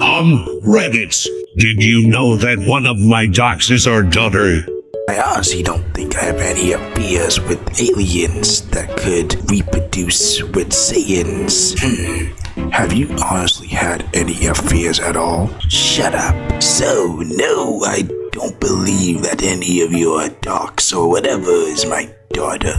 Um, Raditz, did you know that one of my docs is our daughter? I honestly don't think I have any ideas with aliens that could reproduce with Saiyans. Hmm. Have you honestly had any affairs at all? Shut up. So, no, I don't believe that any of your docs or whatever is my daughter.